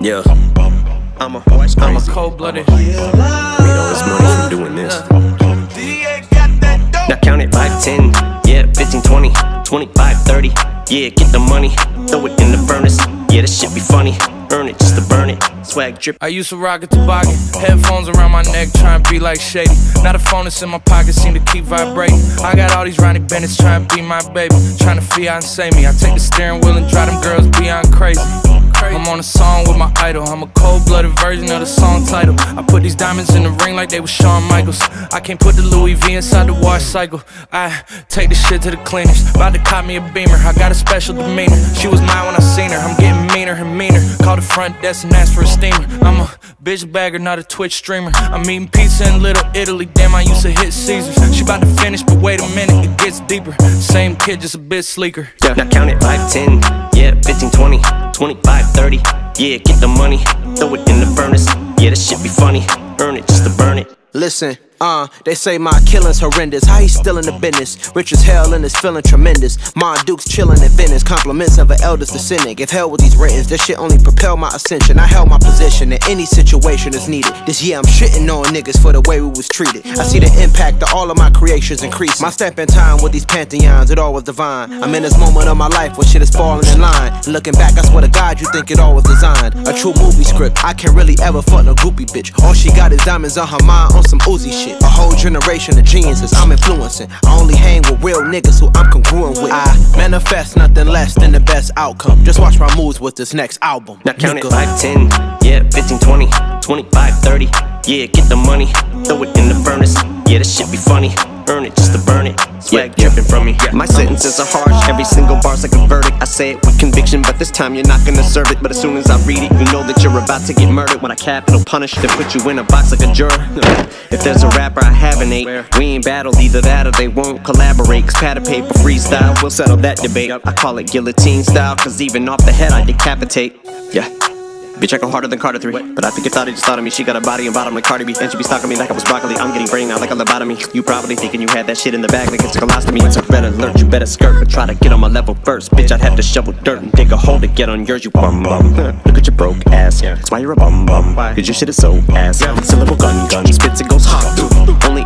Yeah. I'm a, I'm a cold blooded. Made all this money from doing this. Now count it 5, 10, yeah, 15, 20, 25, 30. Yeah, get the money, throw it in the furnace. Yeah, this shit be funny. It just to burn it. Swag drip. I used to rock a toboggan. Headphones around my neck, trying to be like Shady. Now the phone that's in my pocket seem to keep vibrating. I got all these Ronnie Bennett's trying to be my baby. Trying to fiance me. I take the steering wheel and drive them girls beyond crazy. I'm on a song with my idol. I'm a cold blooded version of the song title. I put these diamonds in the ring like they were Shawn Michaels. I can't put the Louis V inside the wash cycle. I take the shit to the cleaners. About to cop me a beamer. I got a special demeanor. She was mine when I seen her. I'm getting meaner and meaner. Call the front desk and ask for a steamer. I'm a bitch bagger, not a Twitch streamer. I'm eating pizza in Little Italy. Damn, I used to hit Caesars. She about to finish, but wait a minute, it gets deeper. Same kid, just a bit sleeker. Yeah, now count it 5, 10, yeah, 15, 20, 25, 30. Yeah, get the money, throw it in the furnace. Yeah, this shit be funny. Earn it just to burn it. Listen, uh, they say my killing's horrendous. How he still in the business? Rich as hell and is feeling tremendous. Mon Duke's chilling in Venice. Compliments of an eldest descendant. Give hell with these ratings. This shit only propel my ascension. I held my position in any situation that's needed. This year I'm shitting on niggas for the way we was treated. I see the impact of all of my creations increase. My step in time with these pantheons, it all was divine. I'm in this moment of my life where shit is falling in line. Looking back, I swear to God, you think it all was designed. A true movie script. I can't really ever fuck no groupie bitch. All she got is diamonds on her mind on some Uzi shit. A whole generation of geniuses I'm influencing. I only hang with real niggas who I'm congruent with. I manifest nothing less than the best outcome. Just watch my moves with this next album. Now count it 5, 10, yeah, 15, 20, 25, 30. Yeah, get the money, throw it in the furnace. Yeah, this shit be funny. Earn it just to burn it. Swag dripping from me. My sentences are harsh, every single bar's like a verdict. I say it with conviction, but this time you're not gonna serve it. But as soon as I read it, you know that you're about to get murdered. When I capital punish, then put you in a box like a juror. if there's a rapper I haven't ate, we ain't battled either that or they won't collaborate. Cause pad of paper freestyle, we'll settle that debate. I call it guillotine style, cause even off the head I decapitate. Yeah. Bitch, I go harder than Carter 3. But I think it thought it just thought of me. She got a body and bottom like Cardi B. And she be stalking me like I was broccoli. I'm getting brain out like a lobotomy. You probably thinking you had that shit in the bag like it's a colostomy. It's a red alert, you better skirt. But try to get on my level first. Bitch, I'd have to shovel dirt and dig a hole to get on yours, you bum bum. Look at your broke ass. Yeah. That's why you're a bum bum. Cause your shit is so ass. It's a little gun gun.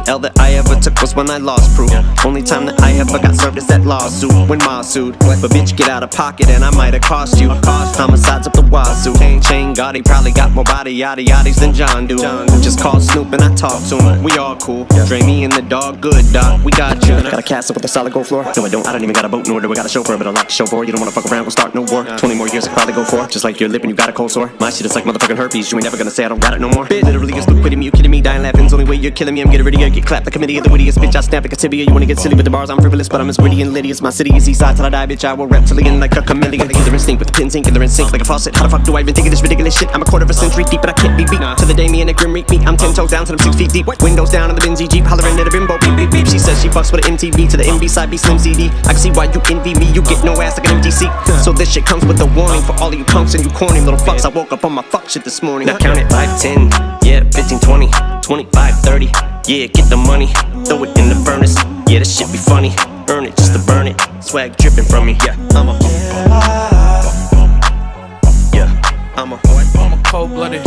L that I ever took was when I lost proof. Only time that I ever got served is that lawsuit when Ma sued. But bitch, get out of pocket and I might have cost you. Homicides up the wazoo. John Gotti probably got more body yada yaddies than John Doe. Just call Snoop and I talk to him. We all cool. Dre me and the dog, good dog. We got you. Got a castle with a solid gold floor. No, I don't. I don't even got a boat nor do I got a chauffeur, but a lot to show for. You don't wanna fuck around, we'll start no war. 20 more years I probably go for. Just like your lip and you got a cold sore. My shit is like motherfucking herpes. You ain't never gonna say I don't got it no more. Bitch, literally is stupid me. You kidding me? Dying laughing's only way you're killing me. I'm getting ready to get clapped. The committee of the wittiest bitch. I snap like a tibia. You wanna get silly with the bars? I'm frivolous, but I'm as witty and litty as my city is east side till I die, bitch. I will reptilian like a chameleon. Killer instinct with the pins ink, killer instinct like a faucet. How the fuck do I even think of this ridiculous shit? I'm a quarter of a century deep, but I can't be beat. To the day me and a grim reap me. I'm ten toes down till I'm six feet deep. Windows down in the Benzie Jeep, hollering at a bimbo. Beep beep beep. She says she fucks with an MTV to the MB side B Slim CD. I can see why you envy me. You get no ass like an empty seat. So this shit comes with a warning for all of you punks and you corny little fucks. I woke up on my fuck shit this morning. Now count it 5, 10, yeah, 15, 20, 25, 30. Yeah, get the money, throw it in the furnace. Yeah, this shit be funny. Earn it just to burn it. Swag dripping from me. Yeah, I'm a. Yeah, I'm a. I'm a cold blooded.